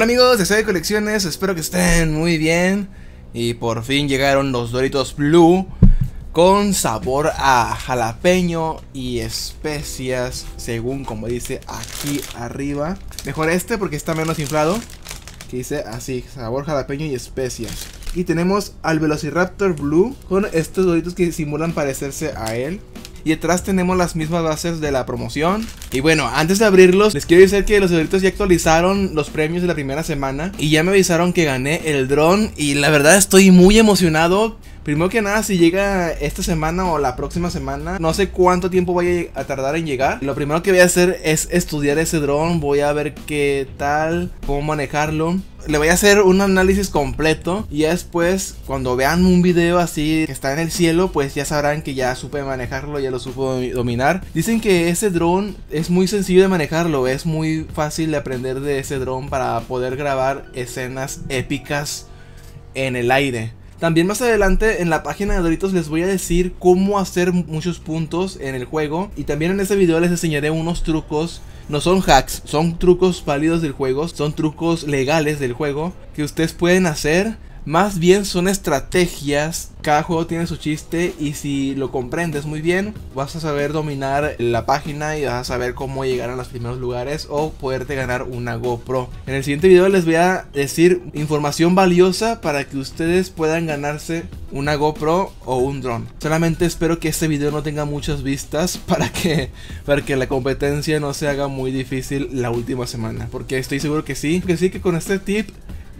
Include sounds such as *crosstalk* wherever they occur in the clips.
Hola amigos de de Colecciones, espero que estén muy bien. Y por fin llegaron los Doritos Blue con sabor a jalapeño y especias, según como dice aquí arriba. Mejor este porque está menos inflado, que dice así, sabor jalapeño y especias. Y tenemos al Velociraptor Blue con estos Doritos que simulan parecerse a él. Y detrás tenemos las mismas bases de la promoción. Y bueno, antes de abrirlos, les quiero decir que los doritos ya actualizaron los premios de la primera semana. Y ya me avisaron que gané el dron. Y la verdad estoy muy emocionado. Primero que nada, si llega esta semana o la próxima semana, no sé cuánto tiempo vaya a tardar en llegar. Lo primero que voy a hacer es estudiar ese dron, voy a ver qué tal, cómo manejarlo. Le voy a hacer un análisis completo y después cuando vean un video así que está en el cielo, pues ya sabrán que ya supe manejarlo, ya lo supo dominar. Dicen que ese dron es muy sencillo de manejarlo, es muy fácil de aprender de ese dron para poder grabar escenas épicas en el aire. También más adelante en la página de Doritos les voy a decir cómo hacer muchos puntos en el juego. Y también en este video les enseñaré unos trucos. No son hacks, son trucos válidos del juego. Son trucos legales del juego que ustedes pueden hacer más bien son estrategias. Cada juego tiene su chiste y si lo comprendes muy bien, vas a saber dominar la página y vas a saber cómo llegar a los primeros lugares o poderte ganar una GoPro. En el siguiente video les voy a decir información valiosa para que ustedes puedan ganarse una GoPro o un drone. Solamente espero que este video no tenga muchas vistas *laughs* para que, para que la competencia no se haga muy difícil la última semana. Porque estoy seguro que sí, que sí que con este tip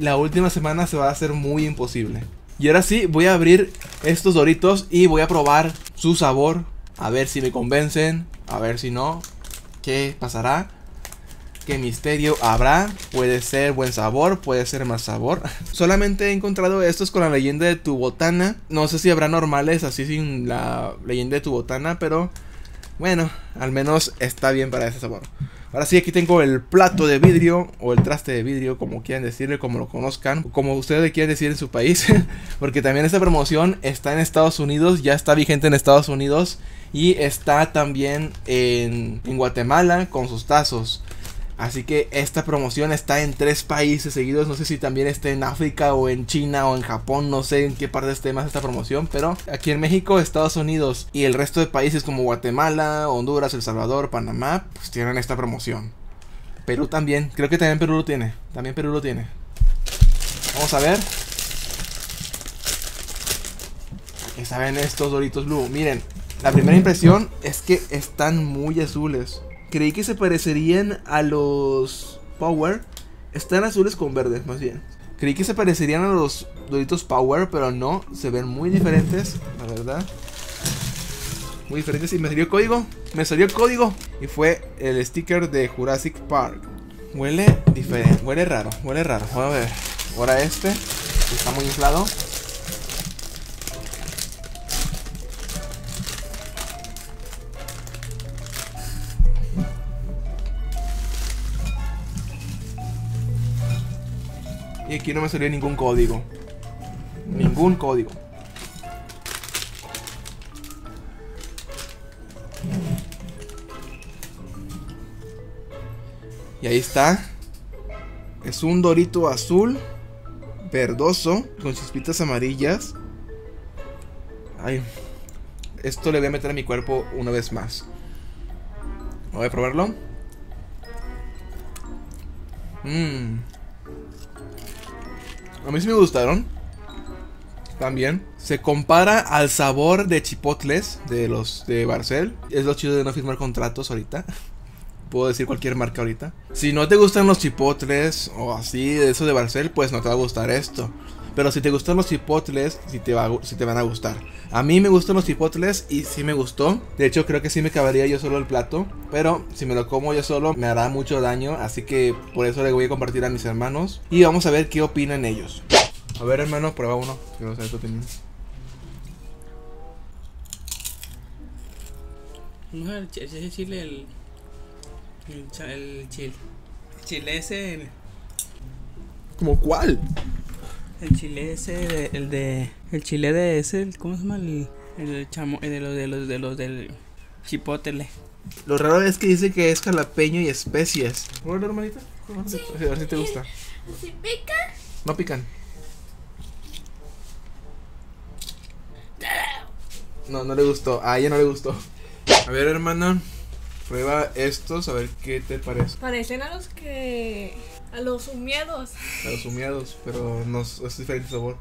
la última semana se va a hacer muy imposible. Y ahora sí, voy a abrir estos doritos y voy a probar su sabor. A ver si me convencen, a ver si no. ¿Qué pasará? ¿Qué misterio habrá? Puede ser buen sabor, puede ser más sabor. *laughs* Solamente he encontrado estos con la leyenda de tu botana. No sé si habrá normales así sin la leyenda de tu botana, pero bueno, al menos está bien para ese sabor. Ahora sí, aquí tengo el plato de vidrio o el traste de vidrio, como quieran decirle, como lo conozcan, como ustedes quieran decir en su país, *laughs* porque también esta promoción está en Estados Unidos, ya está vigente en Estados Unidos y está también en, en Guatemala con sus tazos. Así que esta promoción está en tres países seguidos. No sé si también está en África o en China o en Japón. No sé en qué parte esté más esta promoción. Pero aquí en México, Estados Unidos y el resto de países como Guatemala, Honduras, El Salvador, Panamá, pues tienen esta promoción. Perú también. Creo que también Perú lo tiene. También Perú lo tiene. Vamos a ver. ¿Qué saben estos Doritos Blue? Miren, la primera impresión es que están muy azules. Creí que se parecerían a los Power. Están azules con verdes, más bien. Creí que se parecerían a los Doritos Power, pero no. Se ven muy diferentes, la verdad. Muy diferentes. Y me salió código. Me salió código. Y fue el sticker de Jurassic Park. Huele diferente. Huele raro. Huele raro. Vamos a ver. Ahora este. Está muy inflado. Y aquí no me salió ningún código. Ningún código. Y ahí está. Es un dorito azul, verdoso, con chispitas amarillas. Ay, esto le voy a meter a mi cuerpo una vez más. Voy a probarlo. Mmm. A mí sí me gustaron. También. Se compara al sabor de chipotles de los de Barcel. Es lo chido de no firmar contratos ahorita. *laughs* Puedo decir cualquier marca ahorita. Si no te gustan los chipotles o así, de eso de Barcel, pues no te va a gustar esto. Pero si te gustan los chipotles, si te, va, si te van a gustar. A mí me gustan los chipotles y sí me gustó. De hecho, creo que sí me cabería yo solo el plato. Pero si me lo como yo solo, me hará mucho daño. Así que por eso le voy a compartir a mis hermanos. Y vamos a ver qué opinan ellos. A ver, hermano, prueba uno. Quiero saber tu opinión. No, el chile, el. El, el chile. chile ese. ¿Como cuál? El chile ese, el de. El chile de ese, ¿cómo se llama? El, el chamo, el de los de los de los del chipotele. Lo raro es que dice que es jalapeño y especias. Hola, hermanita. A ver si te gusta. ¿Sí pica? No pican. No, no le gustó. A ella no le gustó. A ver, hermana. Prueba estos, a ver qué te parece. Parecen a los que. A los humiedos. A los humeados, pero no es es diferente sabor.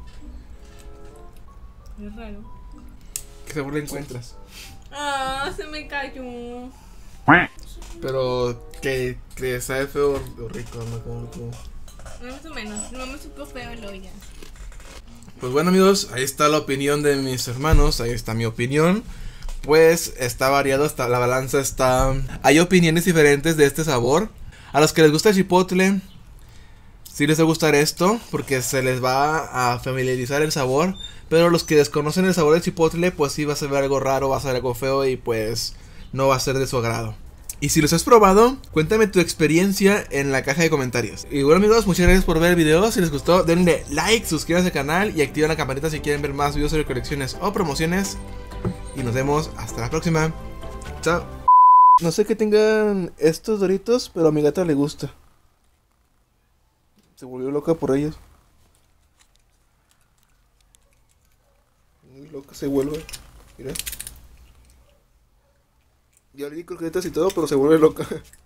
Es raro. ¿Qué sabor le encuentras? Ah, se me cayó. Pero que, que sabe feo o rico, ¿no? Como tú. Más o menos. No me supo feo el olla. Pues bueno amigos, ahí está la opinión de mis hermanos, ahí está mi opinión. Pues está variado, está, la balanza está... Hay opiniones diferentes de este sabor. A los que les gusta el chipotle, sí les va a gustar esto, porque se les va a familiarizar el sabor. Pero los que desconocen el sabor del chipotle, pues sí va a ser algo raro, va a ser algo feo y pues no va a ser de su agrado. Y si los has probado, cuéntame tu experiencia en la caja de comentarios. Y bueno amigos, muchas gracias por ver el video. Si les gustó, denle like, suscríbanse al canal y activen la campanita si quieren ver más videos sobre colecciones o promociones. Y nos vemos hasta la próxima. Chao. No sé que tengan estos doritos, pero a mi gata le gusta. Se volvió loca por ellos. Muy loca se vuelve. Mira. Ya le di croquetas y todo, pero se vuelve loca. *laughs*